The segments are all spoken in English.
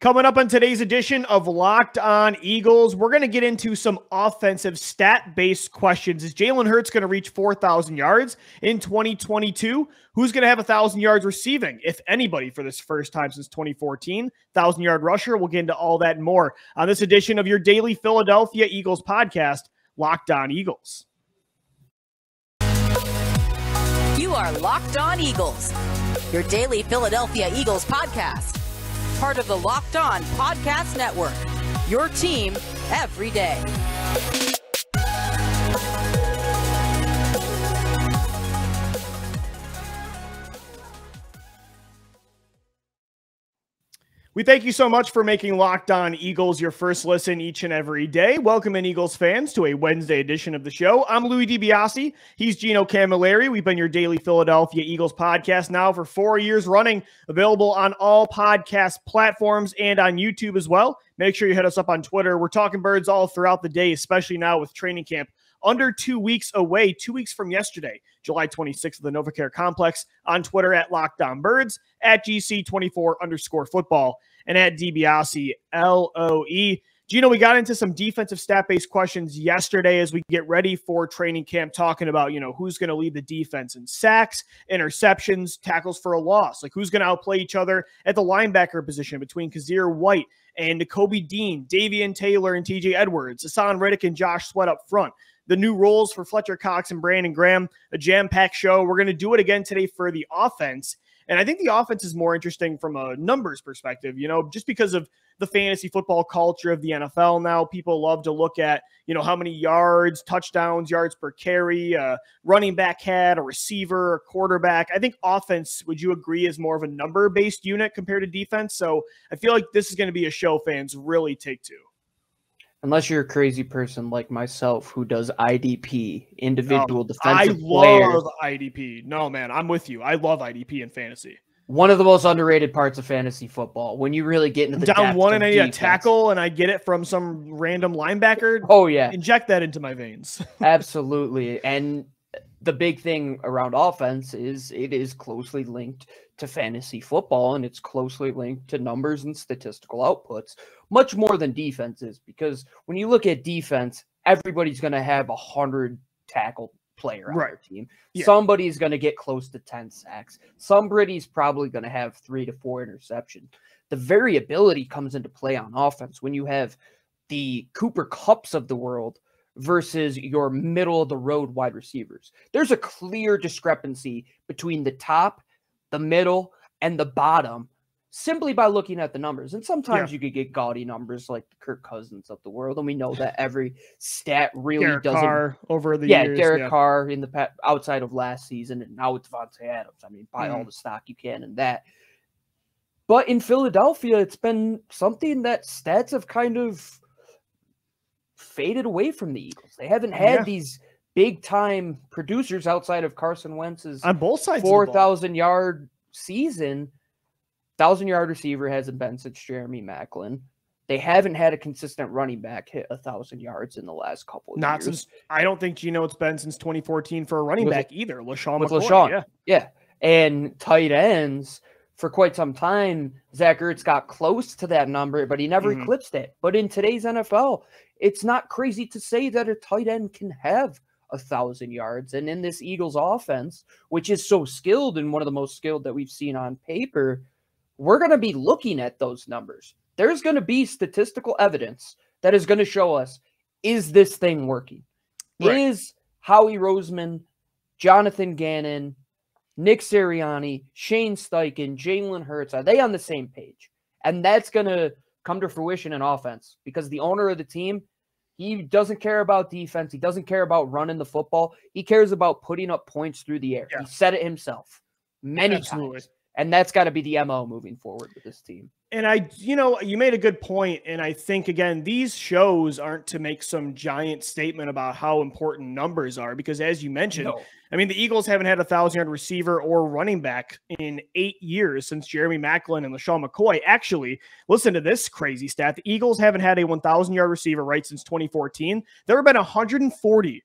Coming up on today's edition of Locked On Eagles, we're going to get into some offensive stat based questions. Is Jalen Hurts going to reach 4,000 yards in 2022? Who's going to have 1,000 yards receiving, if anybody, for this first time since 2014? 1,000 yard rusher. We'll get into all that and more on this edition of your daily Philadelphia Eagles podcast, Locked On Eagles. You are Locked On Eagles, your daily Philadelphia Eagles podcast part of the Locked On Podcast Network. Your team every day. We thank you so much for making Locked On Eagles your first listen each and every day. Welcome in Eagles fans to a Wednesday edition of the show. I'm Louie DiBiase. He's Gino Camilleri. We've been your daily Philadelphia Eagles podcast now for four years running, available on all podcast platforms and on YouTube as well. Make sure you hit us up on Twitter. We're talking birds all throughout the day, especially now with training camp under two weeks away, two weeks from yesterday, July 26th, of the NovaCare Complex on Twitter at Locked On Birds, at GC24 underscore football, and at DiBiase LOE. Gino, we got into some defensive stat based questions yesterday as we get ready for training camp, talking about, you know, who's going to lead the defense in sacks, interceptions, tackles for a loss. Like who's going to outplay each other at the linebacker position between Kyzir White and Kobe Dean, Davion Taylor and TJ Edwards, Haason Reddick and Josh Sweat up front the new roles for Fletcher Cox and Brandon Graham, a jam packed show. We're going to do it again today for the offense. And I think the offense is more interesting from a numbers perspective, you know, just because of the fantasy football culture of the NFL now. People love to look at, you know, how many yards, touchdowns, yards per carry, running back had, a receiver, a quarterback. I think offense, would you agree, is more of a number based unit compared to defense? So I feel like this is going to be a show fans really take to unless you're a crazy person like myself who does IDP, individual no, defensive I players. love IDP. No, man, I'm with you. I love IDP in fantasy. One of the most underrated parts of fantasy football. When you really get into the down one and I need a tackle, and I get it from some random linebacker. Oh yeah, inject that into my veins. Absolutely, and the big thing around offense is it is closely linked to fantasy football and it's closely linked to numbers and statistical outputs much more than defenses because when you look at defense everybody's going to have a hundred tackle player on right. their team yeah. somebody's going to get close to 10 sacks somebody's probably going to have three to four interceptions the variability comes into play on offense when you have the Cooper Kupps of the world versus your middle of the road wide receivers. There's a clear discrepancy between the top, the middle, and the bottom simply by looking at the numbers. And sometimes yeah. you could get gaudy numbers like the Kirk Cousins of the world. And we know that every stat really Derek doesn't. Carr over the yeah, years. Derek yeah. Carr in the outside of last season, and now with Davante Adams. I mean, buy mm. all the stock you can in that. But in Philadelphia, it's been something that stats have kind of faded away from the Eagles. They haven't had yeah. these big time producers outside of Carson Wentz's on both sides four thousand yard season. Thousand yard receiver hasn't been since Jeremy Maclin. They haven't had a consistent running back hit a thousand yards in the last couple of Not years. since I don't think you know it's been since 2014 for a running with back either. LeSean with McCoy, LeSean, yeah, yeah, and tight ends for quite some time. Zach Ertz got close to that number, but he never mm-hmm. eclipsed it. But in today's NFL, it's not crazy to say that a tight end can have a thousand yards. And in this Eagles offense, which is so skilled and one of the most skilled that we've seen on paper, we're going to be looking at those numbers. There's going to be statistical evidence that is going to show us is this thing working? Right. Is Howie Roseman, Jonathan Gannon, Nick Sirianni, Shane Steichen, Jalen Hurts, are they on the same page? And that's going to come to fruition in offense because the owner of the team, he doesn't care about defense. He doesn't care about running the football. He cares about putting up points through the air. Yeah. He said it himself many Absolutely. times. And that's got to be the MO moving forward with this team. And I, you know, you made a good point, and I think again, these shows aren't to make some giant statement about how important numbers are, because as you mentioned, no. I mean, the Eagles haven't had a thousand yard receiver or running back in eight years since Jeremy Maclin and LeSean McCoy. Actually, listen to this crazy stat: the Eagles haven't had a 1,000 yard receiver right since 2014. There have been 140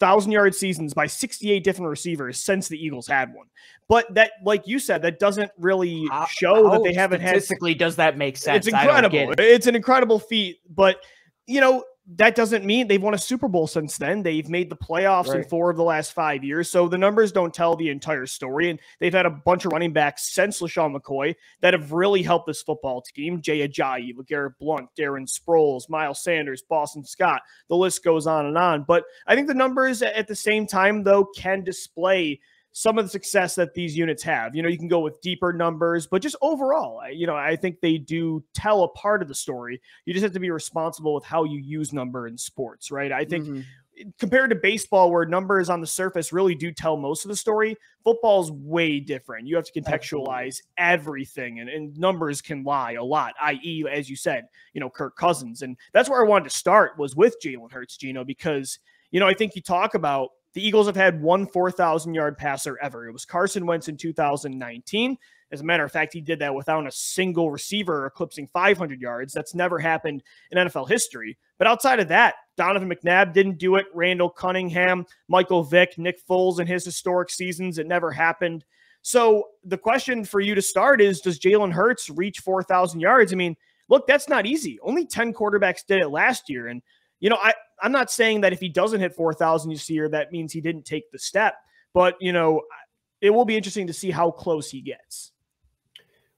thousand yard seasons by 68 different receivers since the Eagles had one. But that, like you said, that doesn't really How- show how that they haven't had. statistically does that make sense? It's incredible. it. It's an incredible feat, but you know that doesn't mean they've won a Super Bowl since then. They've made the playoffs in four of the last five years, so the numbers don't tell the entire story. And they've had a bunch of running backs since LeSean McCoy that have really helped this football team: Jay Ajayi, LeGarrette Blunt, Darren Sproles, Miles Sanders, Boston Scott. The list goes on and on. But I think the numbers at the same time, though, can display some of the success that these units have. You know, you can go with deeper numbers, but just overall, you know, I think they do tell a part of the story. You just have to be responsible with how you use number in sports, right? I think Mhm. compared to baseball, where numbers on the surface really do tell most of the story, football's way different. You have to contextualize everything, and, and numbers can lie a lot, i.e., as you said, you know, Kirk Cousins. And that's where I wanted to start was with Jalen Hurts, Gino, because, you know, I think you talk about the Eagles have had one 4,000 yard passer ever. It was Carson Wentz in 2019. As a matter of fact, he did that without a single receiver eclipsing 500 yards. That's never happened in NFL history. But outside of that, Donovan McNabb didn't do it. Randall Cunningham, Michael Vick, Nick Foles in his historic seasons, it never happened. So the question for you to start is Does Jalen Hurts reach 4,000 yards? I mean, look, that's not easy. Only 10 quarterbacks did it last year. And, you know, I, I'm not saying that if he doesn't hit 4,000 this year, that means he didn't take the step. But, you know, it will be interesting to see how close he gets.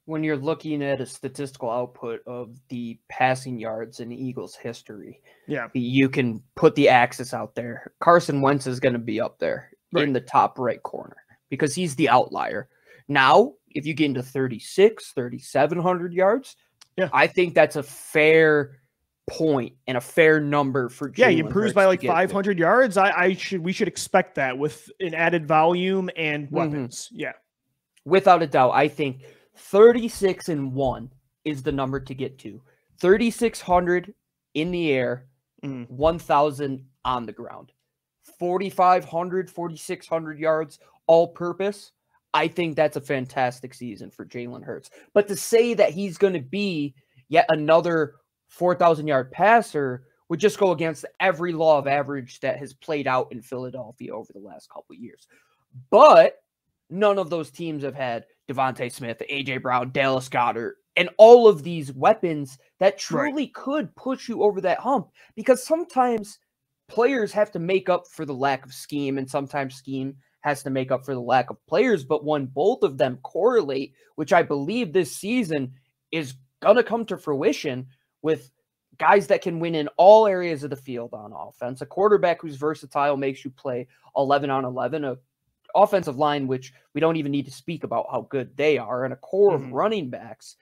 when you're looking at a statistical output of the passing yards in Eagles history, Yeah. you can put the axis out there. Carson Wentz is going to be up there Right. in the top right corner because he's the outlier. Now, if you get into 36, 3700 yards, Yeah. I think that's a fair point and a fair number for Yeah, he improves by like get to. 500 yards. I, I should we should expect that with an added volume and Mhm. weapons. Yeah, without a doubt, I think 36 and 1 is the number to get to. 3600 in the air, Mhm. 1000 on the ground. 4500, 4600 yards all purpose. I think that's a fantastic season for Jalen Hurts. But to say that he's going to be yet another 4000 yard passer would just go against every law of average that has played out in Philadelphia over the last couple years. But none of those teams have had DeVonta Smith, AJ Brown, Dallas Goedert, and all of these weapons that truly could push you over that hump. Because sometimes players have to make up for the lack of scheme, and sometimes scheme has to make up for the lack of players. But when both of them correlate, which I believe this season is going to come to fruition with guys that can win in all areas of the field on offense, a quarterback who's versatile makes you play 11 on 11, a offensive line, which we don't even need to speak about how good they are, and a core Mhm. of running backs,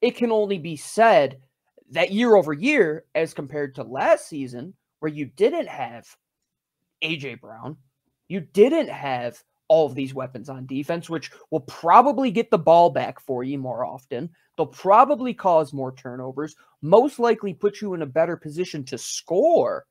it can only be said that year over year, as compared to last season, where you didn't have AJ Brown, you didn't have all of these weapons on defense, which will probably get the ball back for you more often. They'll probably cause more turnovers, most likely put you in a better position to score.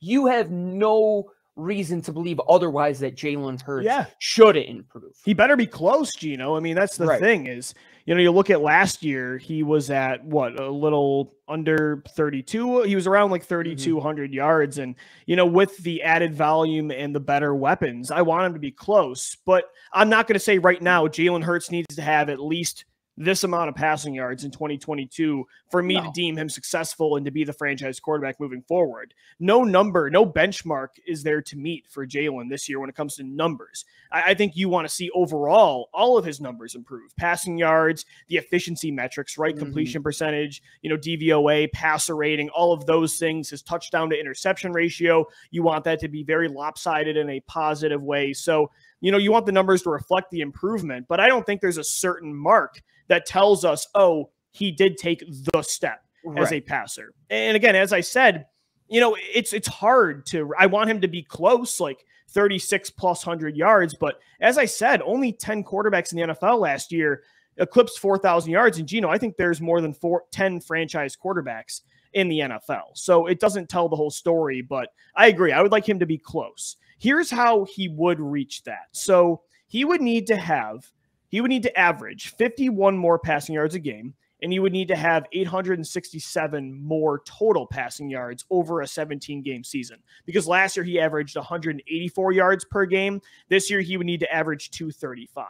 You have no reason to believe otherwise that Jalen Hurts Yeah. shouldn't improve. he better be close, Gino. I mean, that's the Right. thing is, you know, you look at last year, he was at what a little under 32. He was around like mm-hmm. 3,200 yards, and you know, with the added volume and the better weapons, I want him to be close. But I'm not going to say right now Jalen Hurts needs to have at least this amount of passing yards in 2022 for me to deem him successful and to be the franchise quarterback moving forward. No number, no benchmark is there to meet for Jalen this year when it comes to numbers. I, I think you want to see overall all of his numbers improve passing yards, the efficiency metrics, right? Mhm. Completion percentage, you know, DVOA, passer rating, all of those things, his touchdown to interception ratio. You want that to be very lopsided in a positive way. So, you know, you want the numbers to reflect the improvement, but I don't think there's a certain mark that tells us, oh, he did take the step as a passer. And again, as I said, you know, it's it's hard to I want him to be close, like 36 plus 100 yards, but as I said, only 10 quarterbacks in the NFL last year eclipsed 4,000 yards and Gino, I think there's more than 4 10 franchise quarterbacks in the NFL. So it doesn't tell the whole story, but I agree. I would like him to be close. Here's how he would reach that. So he would need to have he would need to average 51 more passing yards a game and he would need to have 867 more total passing yards over a 17 game season. Because last year he averaged 184 yards per game. This year he would need to average 235.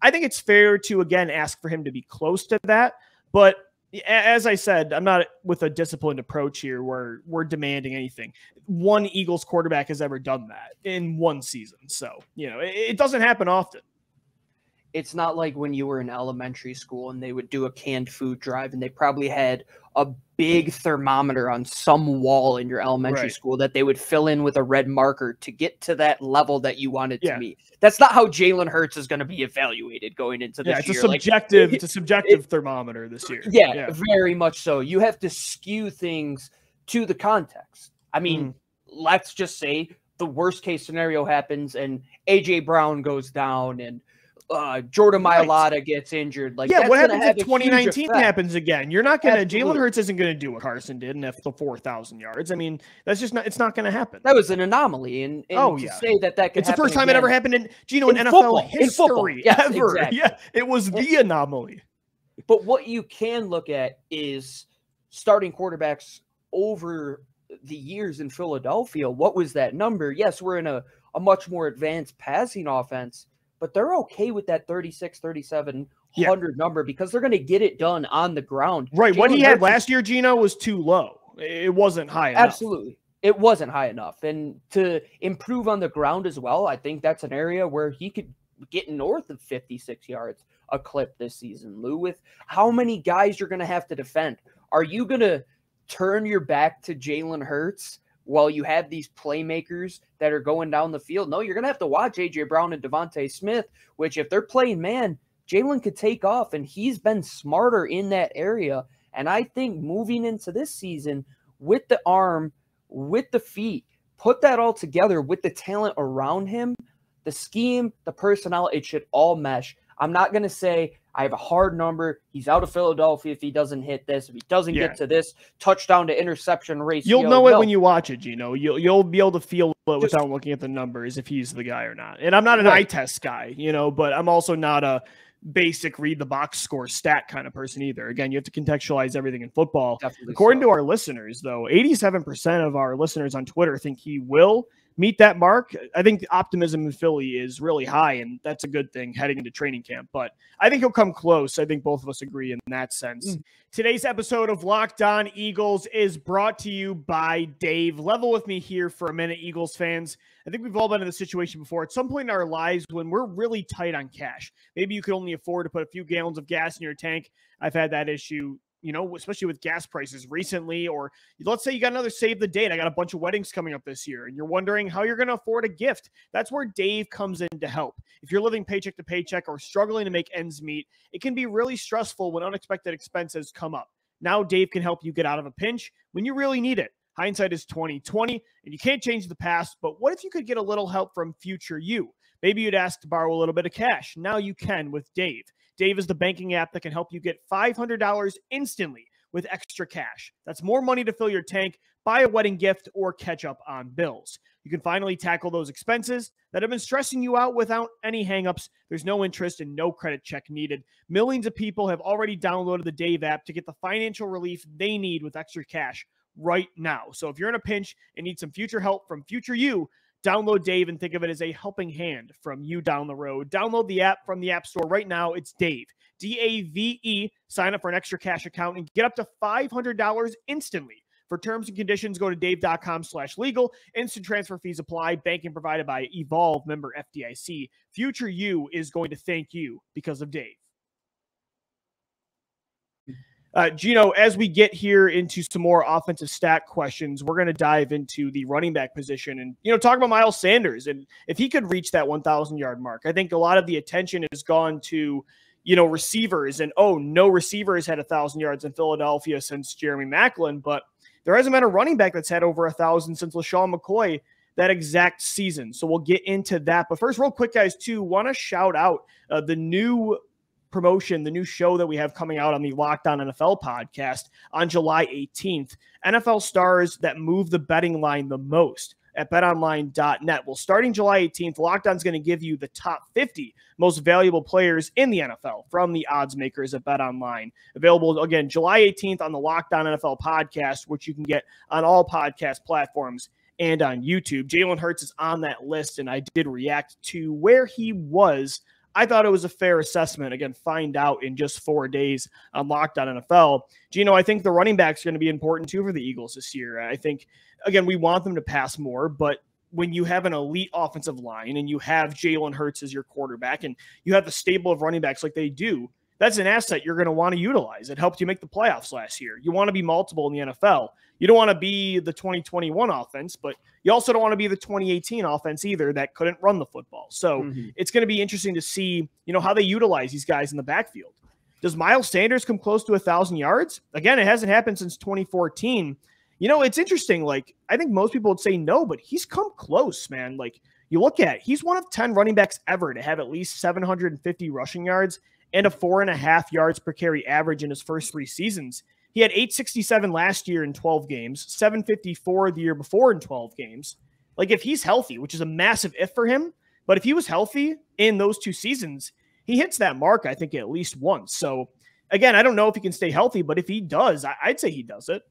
I think it's fair to again ask for him to be close to that, but as I said, I'm not with a disciplined approach here where we're demanding anything. One Eagles quarterback has ever done that in one season. So, you know, it, doesn't happen often it's not like when you were in elementary school and they would do a canned food drive and they probably had a big thermometer on some wall in your elementary right. school that they would fill in with a red marker to get to that level that you wanted yeah. to meet. That's not how Jalen Hurts is going to be evaluated going into this yeah, it's year. A subjective, like, it's a subjective it, thermometer this year. Yeah, yeah, very much so. You have to skew things to the context. I mean, mm. let's just say the worst case scenario happens and AJ Brown goes down and uh, Jordan Mailata right. gets injured. Like, yeah, what happens if 2019 happens again? You're not gonna. Jalen Hurts isn't gonna do what Carson did and if the 4,000 yards. I mean, that's just not. It's not gonna happen. That was an anomaly, and, and oh yeah, say that that it's the first time again, it ever happened in do Gino in, in NFL football, history in. Yes, ever. Exactly. Yeah, it was the anomaly. But what you can look at is starting quarterbacks over the years in Philadelphia. What was that number? Yes, we're in a a much more advanced passing offense but they're okay with that 36, 37 yeah. hundred number because they're going to get it done on the ground. Right. Jalen what he had last year, Gino, was too low. It wasn't high enough. Absolutely. It wasn't high enough. And to improve on the ground as well, I think that's an area where he could get north of 56 yards a clip this season, Lou, with how many guys you're going to have to defend. Are you going to turn your back to Jalen Hurts while you have these playmakers that are going down the field. No, you're going to have to watch AJ Brown and DeVonta Smith, which if they're playing man, Jalen could take off, and he's been smarter in that area. And I think moving into this season with the arm, with the feet, put that all together with the talent around him, the scheme, the personnel, it should all mesh. I'm not going to say I have a hard number. He's out of Philadelphia if he doesn't hit this. If he doesn't yeah. get to this touchdown to interception ratio, you'll know it when you watch it. You know, you'll you'll be able to feel it Just, without looking at the numbers if he's the guy or not. And I'm not an right. eye test guy, you know, but I'm also not a basic read the box score stat kind of person either. Again, you have to contextualize everything in football. Definitely According so. to our listeners, though, 87% of our listeners on Twitter think he will meet that mark, I think the optimism in Philly is really high, and that's a good thing heading into training camp. But I think he'll come close. I think both of us agree in that sense. Mm. Today's episode of Locked On Eagles is brought to you by Dave. Level with me here for a minute, Eagles fans. I think we've all been in this situation before at some point in our lives when we're really tight on cash. Maybe you could only afford to put a few gallons of gas in your tank. I've had that issue you know, especially with gas prices recently, or let's say you got another save the date. I got a bunch of weddings coming up this year, and you're wondering how you're going to afford a gift. That's where Dave comes in to help. If you're living paycheck to paycheck or struggling to make ends meet, it can be really stressful when unexpected expenses come up. Now Dave can help you get out of a pinch when you really need it. Hindsight is 2020, and you can't change the past, but what if you could get a little help from future you? Maybe you'd ask to borrow a little bit of cash. Now you can with Dave. Dave is the banking app that can help you get $500 instantly with extra cash. That's more money to fill your tank, buy a wedding gift, or catch up on bills. You can finally tackle those expenses that have been stressing you out without any hangups. There's no interest and no credit check needed. Millions of people have already downloaded the Dave app to get the financial relief they need with extra cash right now. So if you're in a pinch and need some future help from future you, Download Dave and think of it as a helping hand from you down the road. Download the app from the App Store right now. It's Dave, D A V E. Sign up for an extra cash account and get up to $500 instantly. For terms and conditions, go to dave.com slash legal. Instant transfer fees apply. Banking provided by Evolve member FDIC. Future you is going to thank you because of Dave. Uh, Gino, as we get here into some more offensive stat questions, we're going to dive into the running back position and, you know, talk about Miles Sanders. And if he could reach that 1,000 yard mark, I think a lot of the attention has gone to, you know, receivers and, oh, no receiver has had a 1,000 yards in Philadelphia since Jeremy Maclin. But there hasn't been a running back that's had over a 1,000 since LeSean McCoy that exact season. So we'll get into that. But first, real quick, guys, too, want to shout out uh, the new promotion, the new show that we have coming out on the Locked On NFL podcast on July 18th. NFL stars that move the betting line the most. at betonline.net. Well, starting July 18th, Locked On is going to give you the top 50 most valuable players in the NFL from the odds makers at BetOnline. Available again July 18th on the Locked On NFL podcast, which you can get on all podcast platforms and on YouTube. Jalen Hurts is on that list, and I did react to where he was. I thought it was a fair assessment. Again, find out in just four days on Locked On NFL. Gino, I think the running backs are going to be important too for the Eagles this year. I think, again, we want them to pass more, but when you have an elite offensive line and you have Jalen Hurts as your quarterback and you have the stable of running backs like they do, that's an asset you're going to want to utilize. It helped you make the playoffs last year. You want to be multiple in the NFL. You don't want to be the 2021 offense, but you also don't want to be the 2018 offense either that couldn't run the football. So mm-hmm. it's going to be interesting to see, you know, how they utilize these guys in the backfield. Does Miles Sanders come close to a thousand yards? Again, it hasn't happened since 2014. You know, it's interesting. Like, I think most people would say no, but he's come close, man. Like, you look at, he's one of 10 running backs ever to have at least 750 rushing yards and a four and a half yards per carry average in his first three seasons. He had 867 last year in 12 games, 754 the year before in 12 games. Like if he's healthy, which is a massive if for him, but if he was healthy in those two seasons, he hits that mark, I think, at least once. So again, I don't know if he can stay healthy, but if he does, I'd say he does it.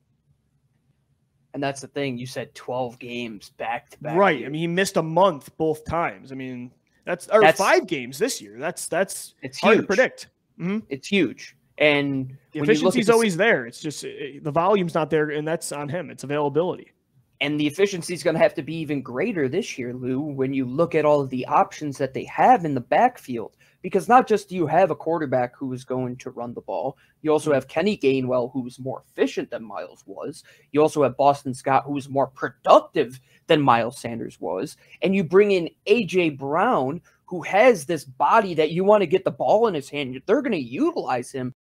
And that's the thing. You said 12 games back to back. Right. I mean, he missed a month both times. I mean, that's or that's, five games this year. That's that's it's hard huge. to predict. Mm-hmm. It's huge. And the efficiency's always there. It's just it, the volume's not there, and that's on him. It's availability. And the efficiency is going to have to be even greater this year, Lou, when you look at all of the options that they have in the backfield. Because not just do you have a quarterback who is going to run the ball, you also have Kenny Gainwell, who's more efficient than Miles was. You also have Boston Scott, who's more productive than Miles Sanders was. And you bring in A.J. Brown, who has this body that you want to get the ball in his hand. They're going to utilize him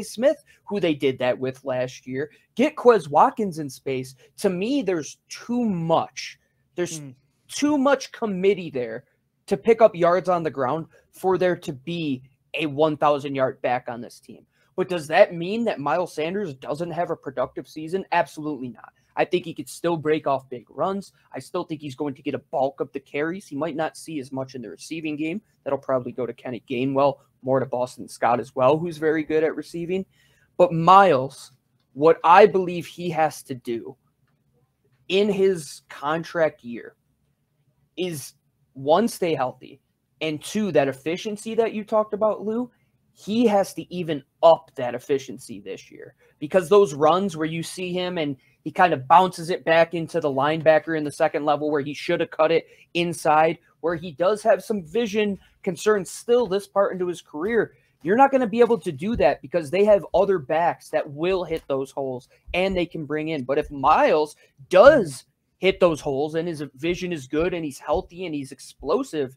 Smith, who they did that with last year. Get Quez Watkins in space. To me, there's too much. There's mm. too much committee there to pick up yards on the ground for there to be a 1,000 yard back on this team. But does that mean that Miles Sanders doesn't have a productive season? Absolutely not. I think he could still break off big runs. I still think he's going to get a bulk of the carries. He might not see as much in the receiving game. That'll probably go to Kenny Gainwell, more to Boston Scott as well, who's very good at receiving. But Miles, what I believe he has to do in his contract year is one, stay healthy, and two, that efficiency that you talked about, Lou, he has to even up that efficiency this year because those runs where you see him and he kind of bounces it back into the linebacker in the second level where he should have cut it inside, where he does have some vision concerns still this part into his career. You're not going to be able to do that because they have other backs that will hit those holes and they can bring in. But if Miles does hit those holes and his vision is good and he's healthy and he's explosive,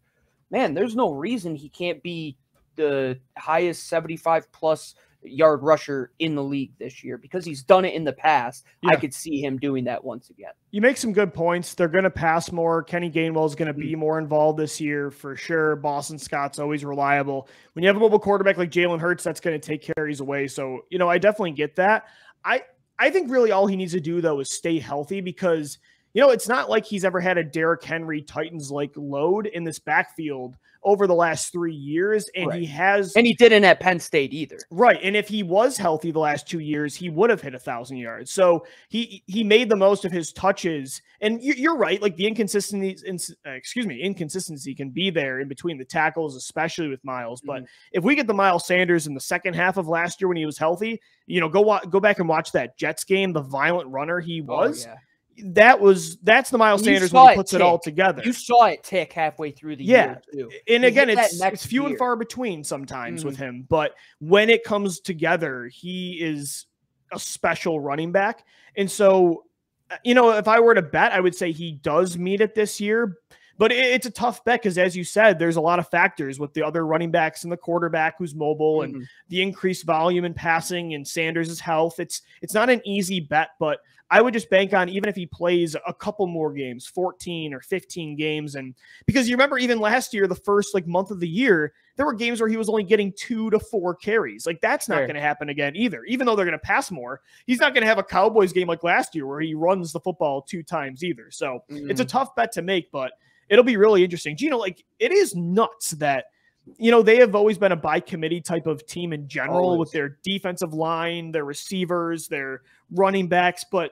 man, there's no reason he can't be the highest 75 plus yard rusher in the league this year because he's done it in the past. Yeah. I could see him doing that once again. You make some good points. They're going to pass more. Kenny Gainwell is going to be mm-hmm. more involved this year for sure. Boston Scott's always reliable. When you have a mobile quarterback like Jalen Hurts, that's going to take carries away. So, you know, I definitely get that. I I think really all he needs to do though is stay healthy because you know, it's not like he's ever had a Derrick Henry Titans like load in this backfield over the last three years, and right. he has, and he didn't at Penn State either. Right, and if he was healthy the last two years, he would have hit a thousand yards. So he he made the most of his touches, and you're right. Like the inconsistency, uh, excuse me, inconsistency can be there in between the tackles, especially with Miles. But mm-hmm. if we get the Miles Sanders in the second half of last year when he was healthy, you know, go go back and watch that Jets game, the violent runner he oh, was. Oh, yeah that was that's the Miles Sanders when he puts it, it, all together. You saw it tick halfway through the yeah. year. And again, it's, it's few year. and far between sometimes mm with him, but when it comes together, he is a special running back. And so, uh, you know, if I were to bet, I would say he does meet it this year. But it's a tough bet because, as you said, there's a lot of factors with the other running backs and the quarterback who's mobile mm-hmm. and the increased volume in passing and Sanders' health. It's it's not an easy bet, but I would just bank on even if he plays a couple more games, 14 or 15 games. And because you remember, even last year, the first like month of the year, there were games where he was only getting two to four carries. Like that's not right. going to happen again either. Even though they're going to pass more, he's not going to have a Cowboys game like last year where he runs the football two times either. So mm. it's a mm. tough bet to make, but it'll be really interesting. Gino, like it is nuts that you know, they have always been a by committee type of team in general always. with their defensive line, their receivers, their running backs. But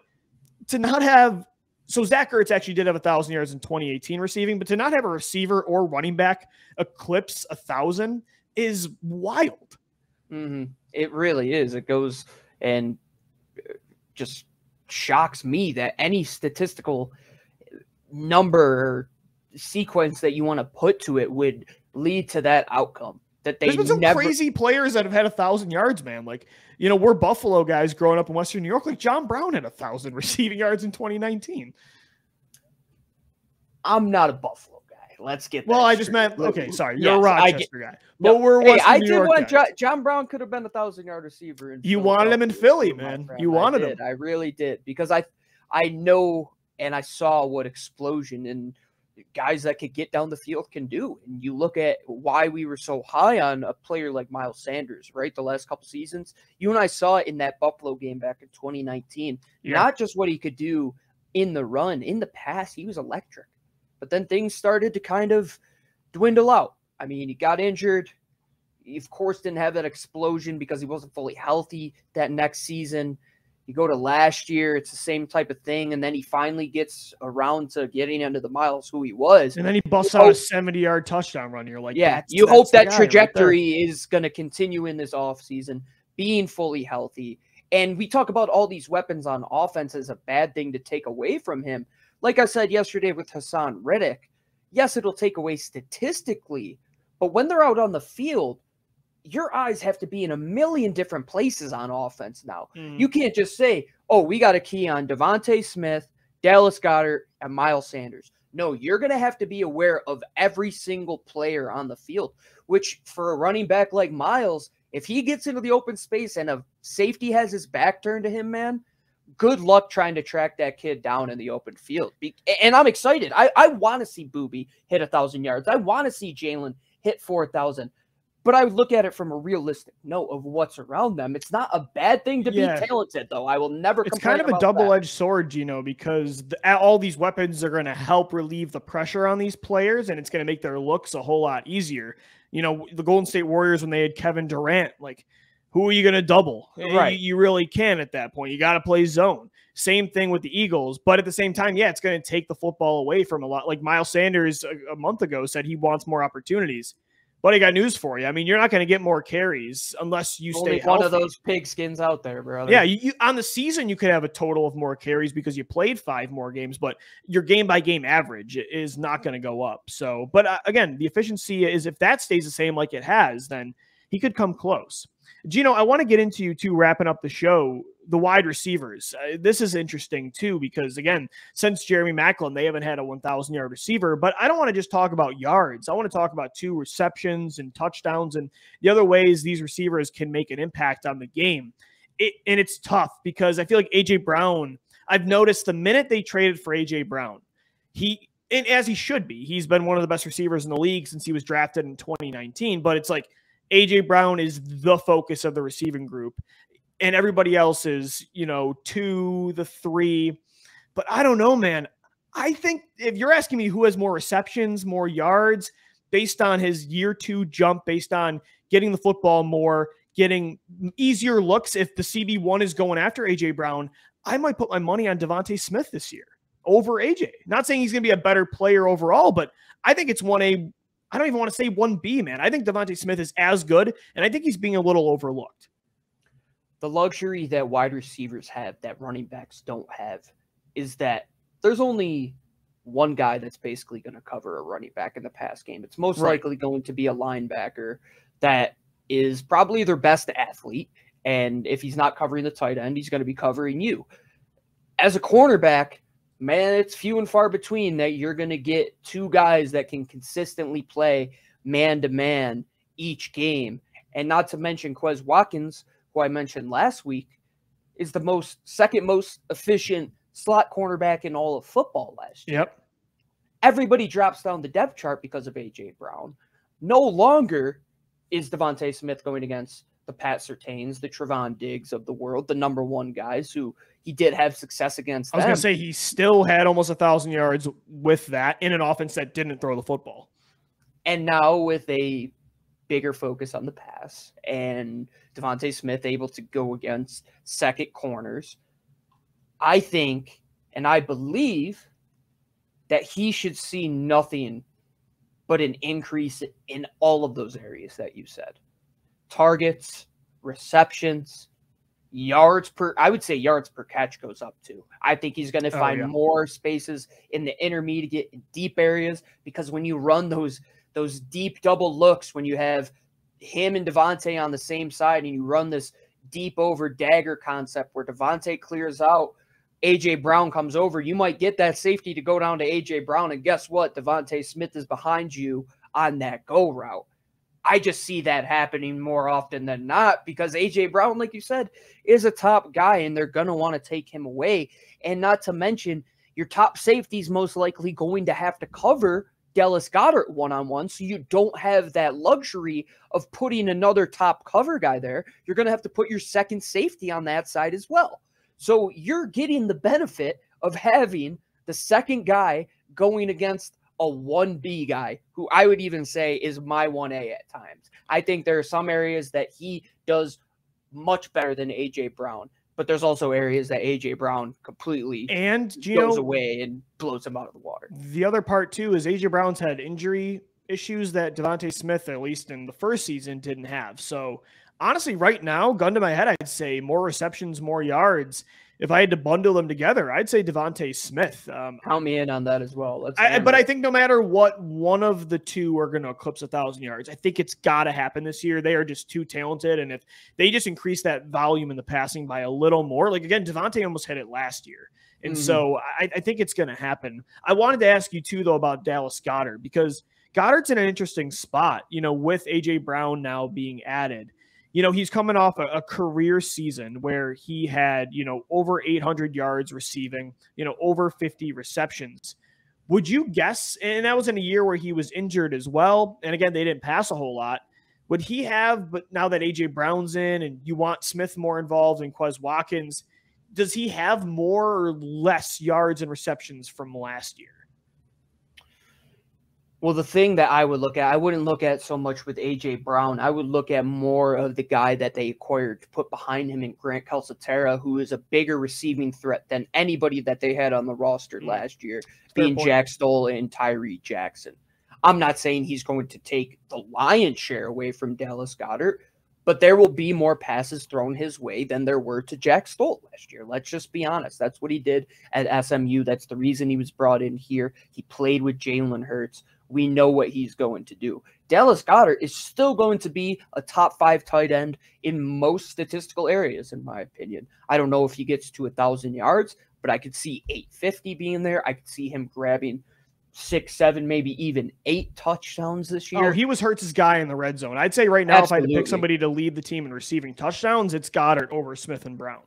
to not have so Zach Ertz actually did have a thousand yards in 2018 receiving, but to not have a receiver or running back eclipse a thousand is wild. Mm-hmm. It really is. It goes and uh, just shocks me that any statistical number sequence that you want to put to it would lead to that outcome. That they There's been some never... crazy players that have had a thousand yards, man. Like you know, we're Buffalo guys growing up in Western New York. Like John Brown had a thousand receiving yards in 2019. I'm not a Buffalo guy. Let's get. Well, I just meant okay. Sorry, you're yes, a Rochester guy, but no, we're hey, I New did York want John, John, Brown could have been a thousand yard receiver. you wanted him in Philly, man. You wanted I him. I really did because I, I know and I saw what explosion and guys that could get down the field can do. And you look at why we were so high on a player like Miles Sanders, right? The last couple seasons, you and I saw it in that Buffalo game back in 2019. Yeah. Not just what he could do in the run, in the pass, he was electric. But then things started to kind of dwindle out. I mean, he got injured. He, of course, didn't have that explosion because he wasn't fully healthy that next season. You go to last year, it's the same type of thing, and then he finally gets around to getting into the miles who he was. And then he busts out a 70 yard touchdown run. You're like, yeah, you hope that trajectory right is going to continue in this offseason, being fully healthy. And we talk about all these weapons on offense as a bad thing to take away from him. Like I said yesterday with Haason Reddick, yes, it'll take away statistically, but when they're out on the field, your eyes have to be in a million different places on offense now. Mm. You can't just say, oh, we got a key on DeVonta Smith, Dallas Goedert, and Miles Sanders. No, you're going to have to be aware of every single player on the field, which for a running back like Miles, if he gets into the open space and a safety has his back turned to him, man, good luck trying to track that kid down in the open field. And I'm excited. I, I want to see Boobie hit a thousand yards. I want to see Jalen hit 4,000 but I would look at it from a realistic note of what's around them. It's not a bad thing to yeah. be talented, though. I will never. It's kind of a double-edged sword, you know, because the, all these weapons are going to help relieve the pressure on these players, and it's going to make their looks a whole lot easier. You know, the Golden State Warriors when they had Kevin Durant, like, who are you going to double? Eh, right, you, you really can at that point. You got to play zone. Same thing with the Eagles, but at the same time, yeah, it's going to take the football away from a lot. Like Miles Sanders a, a month ago said, he wants more opportunities but I got news for you. I mean, you're not going to get more carries unless you Only stay one of those pigskins out there, brother. Yeah, you, you, on the season you could have a total of more carries because you played five more games, but your game by game average is not going to go up. So, but uh, again, the efficiency is if that stays the same like it has, then he could come close. Gino, I want to get into you too, wrapping up the show the wide receivers. Uh, this is interesting too because again, since Jeremy Maclin, they haven't had a 1,000 yard receiver. But I don't want to just talk about yards. I want to talk about two receptions and touchdowns and the other ways these receivers can make an impact on the game. It, and it's tough because I feel like AJ Brown. I've noticed the minute they traded for AJ Brown, he and as he should be, he's been one of the best receivers in the league since he was drafted in 2019. But it's like AJ Brown is the focus of the receiving group and everybody else is, you know, two, the three. But I don't know, man. I think if you're asking me who has more receptions, more yards, based on his year two jump, based on getting the football more, getting easier looks, if the CB1 is going after AJ Brown, I might put my money on DeVonta Smith this year over AJ. Not saying he's going to be a better player overall, but I think it's 1A. I don't even want to say 1B, man. I think DeVonta Smith is as good, and I think he's being a little overlooked the luxury that wide receivers have that running backs don't have is that there's only one guy that's basically going to cover a running back in the pass game. It's most right. likely going to be a linebacker that is probably their best athlete. And if he's not covering the tight end, he's going to be covering you. As a cornerback, man, it's few and far between that you're going to get two guys that can consistently play man to man each game. And not to mention Quez Watkins, who I mentioned last week, is the most second most efficient slot cornerback in all of football last year. Yep. Everybody drops down the depth chart because of AJ Brown. No longer is DeVonta Smith going against the Pat Surtains, the Trevon Diggs of the world, the number one guys who he did have success against. I was going to say he still had almost a thousand yards with that in an offense that didn't throw the football. And now with a bigger focus on the pass and DeVonta Smith able to go against second corners, I think and I believe that he should see nothing but an increase in all of those areas that you said targets, receptions, yards per I would say yards per catch goes up too. I think he's going to oh, find oh, yeah. more spaces in the intermediate and deep areas because when you run those those deep double looks when you have him and DeVonta on the same side and you run this deep over dagger concept where DeVonta clears out AJ Brown comes over, you might get that safety to go down to AJ Brown and guess what? DeVonta Smith is behind you on that go route. I just see that happening more often than not because AJ Brown, like you said, is a top guy and they're going to want to take him away. And not to mention, your top safety is most likely going to have to cover Dallas Goedert one on one. So you don't have that luxury of putting another top cover guy there. You're going to have to put your second safety on that side as well. So you're getting the benefit of having the second guy going against a 1B guy who I would even say is my 1A at times. I think there are some areas that he does much better than AJ Brown, but there's also areas that AJ Brown completely and Gino, goes away and blows him out of the water. The other part too is AJ Brown's had injury issues that DeVonta Smith, at least in the first season, didn't have. So honestly, right now, gun to my head, I'd say more receptions, more yards if I had to bundle them together, I'd say DeVonta Smith. Um, Count me in on that as well. I, but I think no matter what, one of the two are going to eclipse a thousand yards. I think it's got to happen this year. They are just too talented, and if they just increase that volume in the passing by a little more, like again, DeVonta almost had it last year, and mm-hmm. so I, I think it's going to happen. I wanted to ask you too, though, about Dallas Goedert because Goedert's in an interesting spot. You know, with AJ Brown now being added you know, he's coming off a, a, career season where he had, you know, over 800 yards receiving, you know, over 50 receptions. Would you guess, and that was in a year where he was injured as well. And again, they didn't pass a whole lot. Would he have, but now that AJ Brown's in and you want Smith more involved and Quez Watkins, does he have more or less yards and receptions from last year? Well, the thing that I would look at, I wouldn't look at so much with AJ Brown. I would look at more of the guy that they acquired to put behind him in Grant Calcaterra, who is a bigger receiving threat than anybody that they had on the roster mm. last year, being Jack Stoll and Tyree Jackson. I'm not saying he's going to take the lion's share away from Dallas Goedert, but there will be more passes thrown his way than there were to Jack Stoll last year. Let's just be honest. That's what he did at SMU. That's the reason he was brought in here. He played with Jalen Hurts we know what he's going to do. Dallas Goedert is still going to be a top five tight end in most statistical areas, in my opinion. I don't know if he gets to a thousand yards, but I could see 850 being there. I could see him grabbing six, seven, maybe even eight touchdowns this oh, year. Oh, he was Hurts' guy in the red zone. I'd say right now, Absolutely. if I had to pick somebody to lead the team in receiving touchdowns, it's Goedert over Smith and Brown.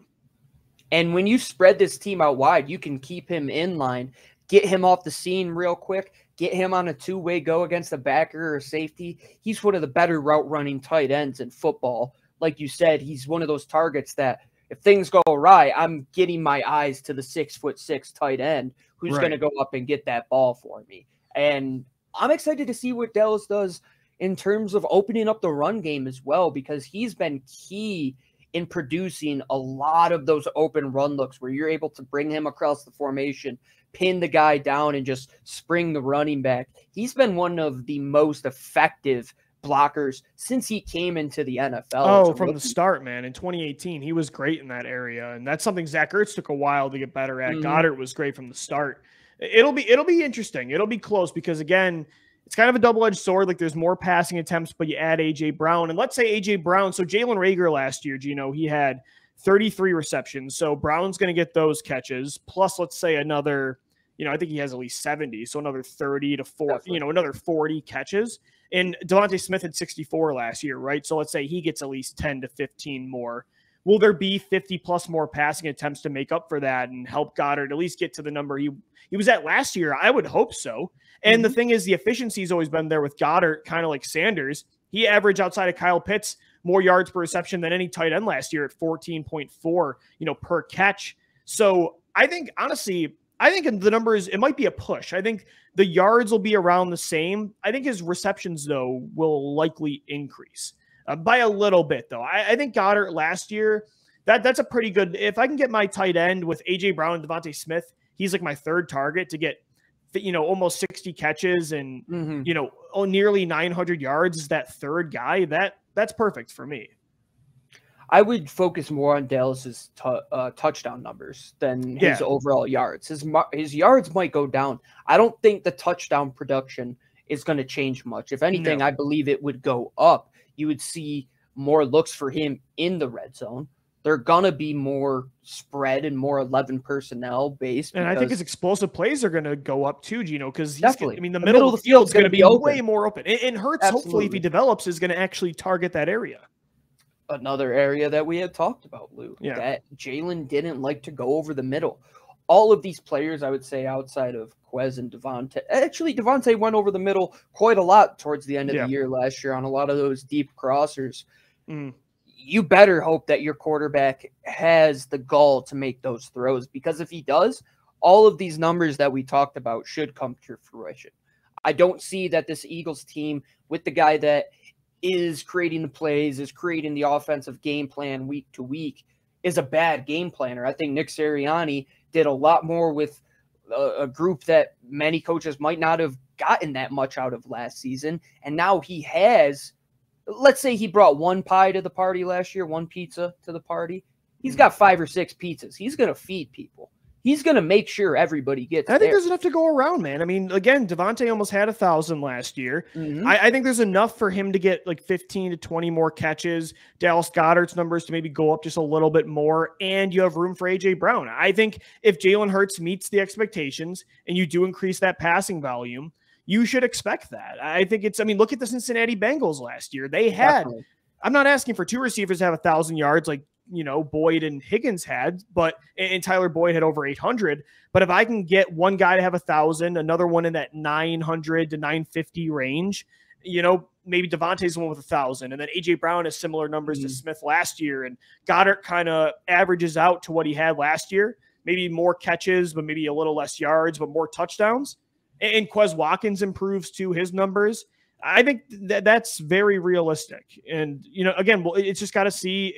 And when you spread this team out wide, you can keep him in line, get him off the scene real quick, get him on a two way go against a backer or safety. He's one of the better route running tight ends in football. Like you said, he's one of those targets that if things go awry, I'm getting my eyes to the six foot six tight end who's right. going to go up and get that ball for me. And I'm excited to see what Dallas does in terms of opening up the run game as well, because he's been key in producing a lot of those open run looks where you're able to bring him across the formation, pin the guy down and just spring the running back. He's been one of the most effective blockers since he came into the NFL. Oh, from the start, man. In 2018, he was great in that area, and that's something Zach Ertz took a while to get better at. Mm-hmm. Goedert was great from the start. It'll be it'll be interesting. It'll be close because again, it's kind of a double edged sword. Like there's more passing attempts, but you add AJ Brown, and let's say AJ Brown. So Jalen Reagor last year, Gino, he had 33 receptions. So Brown's going to get those catches, plus let's say another you know, I think he has at least 70, so another 30 to 40, you know, another 40 catches. And DeVonta Smith had 64 last year, right? So let's say he gets at least 10 to 15 more. Will there be 50 plus more passing attempts to make up for that and help Goedert at least get to the number he he was at last year? I would hope so. And mm-hmm. the thing is, the efficiency's always been there with Goedert, kind of like Sanders. He averaged outside of Kyle Pitts more yards per reception than any tight end last year at 14.4, you know, per catch. So I think honestly, I think the numbers it might be a push. I think the yards will be around the same. I think his receptions though will likely increase uh, by a little bit though. I, I, think Goedert last year that that's a pretty good. If I can get my tight end with AJ Brown and DeVonta Smith, he's like my third target to get you know almost 60 catches and mm-hmm. you know oh, nearly 900 yards is that third guy that that's perfect for me I would focus more on Dallas's uh, touchdown numbers than his yeah. overall yards. His his yards might go down. I don't think the touchdown production is going to change much. If anything, no. I believe it would go up. You would see more looks for him in the red zone. They're gonna be more spread and more eleven personnel based. And I think his explosive plays are gonna go up too, Gino, because definitely. I mean, the, the middle, of the field is gonna, be, open. way more open. And, and Hurts, Absolutely. hopefully, if he develops, is gonna actually target that area another area that we had talked about, Lou. Yeah. That Jalen didn't like to go over the middle. All of these players, I would say, outside of Quez and DeVonta, actually, DeVonta went over the middle quite a lot towards the end of yeah. the year last year on a lot of those deep crossers. Mm. You better hope that your quarterback has the gall to make those throws because if he does, all of these numbers that we talked about should come to fruition. I don't see that this Eagles team, with the guy that is creating the plays, is creating the offensive game plan week to week, is a bad game planner. I think Nick Sirianni did a lot more with a, a, group that many coaches might not have gotten that much out of last season. And now he has, let's say he brought one pie to the party last year, one pizza to the party. He's hmm. got five or six pizzas. He's going to feed people he's going to make sure everybody gets. I think there. there's enough to go around, man. I mean, again, DeVonta almost had a thousand last year. Mm-hmm. I, I, think there's enough for him to get like 15 to 20 more catches. Dallas Goedert's numbers to maybe go up just a little bit more, and you have room for AJ Brown. I think if Jalen Hurts meets the expectations and you do increase that passing volume. You should expect that. I think it's. I mean, look at the Cincinnati Bengals last year. They had Definitely. I'm not asking for two receivers to have a thousand yards like you know Boyd and Higgins had, but and Tyler Boyd had over 800. But if I can get one guy to have a thousand, another one in that 900 to 950 range, you know, maybe DeVonta's the one with a thousand, and then AJ Brown has similar numbers mm-hmm. to Smith last year, and Goedert kind of averages out to what he had last year. Maybe more catches, but maybe a little less yards, but more touchdowns. And Quez Watkins improves to his numbers. I think that that's very realistic. And you know, again, well, it's just got to see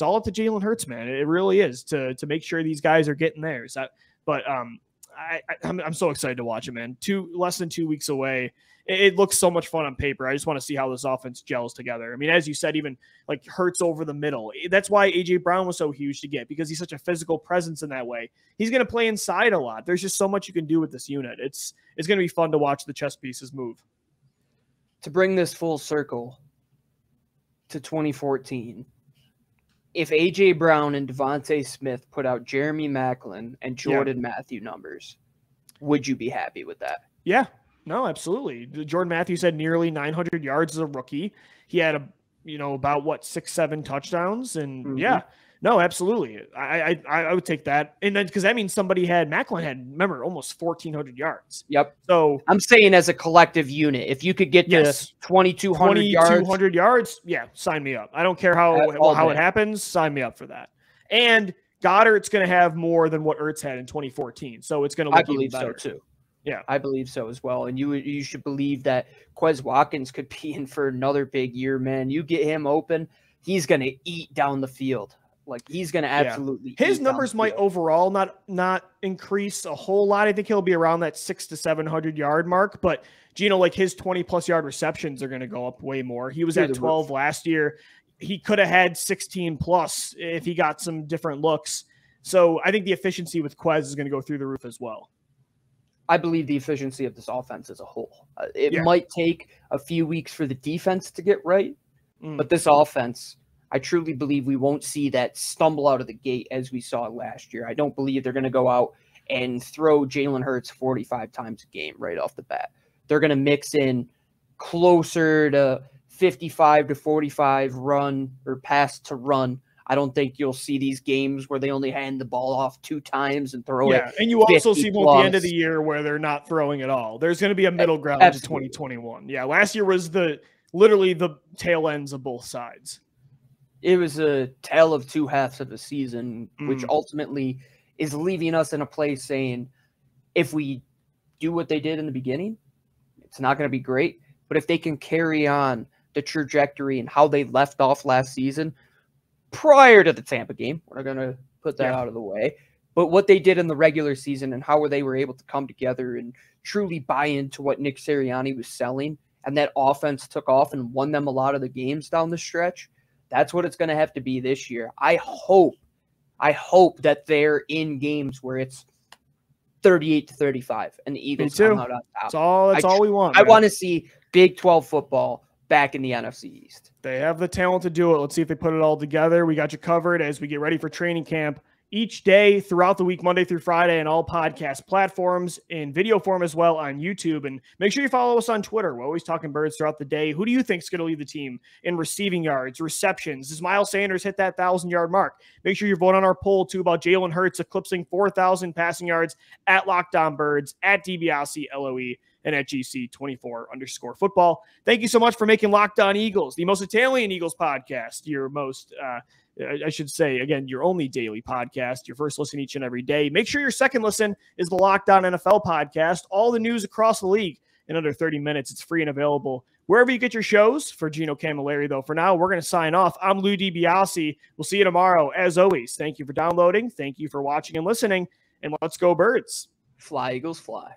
it's all up to Jalen Hurts, man. It really is to to make sure these guys are getting theirs. But um, I, I am I'm, I'm so excited to watch it, man. Two less than two weeks away. It, it looks so much fun on paper. I just want to see how this offense gels together. I mean, as you said, even like Hurts over the middle. That's why AJ Brown was so huge to get because he's such a physical presence in that way. He's going to play inside a lot. There's just so much you can do with this unit. It's it's going to be fun to watch the chess pieces move. To bring this full circle to 2014 if AJ Brown and DeVonta Smith put out Jeremy Maclin and Jordan yeah. Matthew numbers, would you be happy with that? Yeah, no, absolutely. Jordan Matthews had nearly 900 yards as a rookie. He had a, you know, about what six, seven touchdowns, and mm-hmm. yeah, no, absolutely. I I, I would take that, and then because that means somebody had Maclin had remember almost fourteen hundred yards. Yep. So I'm saying as a collective unit, if you could get yes, twenty two hundred yards, hundred yards, yeah, sign me up. I don't care how how it happens, sign me up for that. And Goedert's going to have more than what Ertz had in 2014, so it's going to. look I believe so too. Yeah, I believe so as well. And you you should believe that Quez Watkins could be in for another big year, man. You get him open, he's going to eat down the field. Like he's going to absolutely. Yeah. His numbers might overall not not increase a whole lot. I think he'll be around that six to seven hundred yard mark. But Gino, like his twenty plus yard receptions are going to go up way more. He was at twelve roof. last year. He could have had sixteen plus if he got some different looks. So I think the efficiency with Quez is going to go through the roof as well. I believe the efficiency of this offense as a whole. Uh, it yeah. might take a few weeks for the defense to get right, mm. but this offense I truly believe we won't see that stumble out of the gate as we saw last year. I don't believe they're going to go out and throw Jalen Hurts 45 times a game right off the bat. They're going to mix in closer to 55 to 45 run or pass to run. I don't think you'll see these games where they only hand the ball off two times and throw yeah, it. And you also see one at the end of the year where they're not throwing at all. There's going to be a middle ground in 2021. Yeah, last year was the literally the tail ends of both sides. It was a tale of two halves of the season, mm. which ultimately is leaving us in a place saying if we do what they did in the beginning, it's not going to be great. But if they can carry on the trajectory and how they left off last season prior to the Tampa game, we're not going to put that yeah. out of the way. But what they did in the regular season and how they were able to come together and truly buy into what Nick Sirianni was selling, and that offense took off and won them a lot of the games down the stretch. That's what it's going to have to be this year. I hope, I hope that they're in games where it's 38 to 35 and the Eagles come out on top. That's all that's I, all we want. I want to see Big 12 football back in the NFC East. They have the talent to do it. Let's see if they put it all together. We got you covered as we get ready for training camp each day throughout the week, Monday through Friday, and all podcast platforms in video form as well on YouTube. And make sure you follow us on Twitter. We're always talking birds throughout the day. Who do you think is going to lead the team in receiving yards, receptions? Does Miles Sanders hit that thousand yard mark? Make sure you vote on our poll too about Jalen Hurts eclipsing 4,000 passing yards at Locked On Birds, at DiBiase LOE and at GC24 underscore football. Thank you so much for making Locked On Eagles, the most Italian Eagles podcast, your most, uh, I should say, again, your only daily podcast, your first listen each and every day. Make sure your second listen is the Locked On NFL podcast, all the news across the league in under 30 minutes. It's free and available wherever you get your shows. For Gino Camilleri, though, for now, we're going to sign off. I'm Lou DiBiase. We'll see you tomorrow. As always, thank you for downloading. Thank you for watching and listening. And let's go, birds. Fly, Eagles, fly.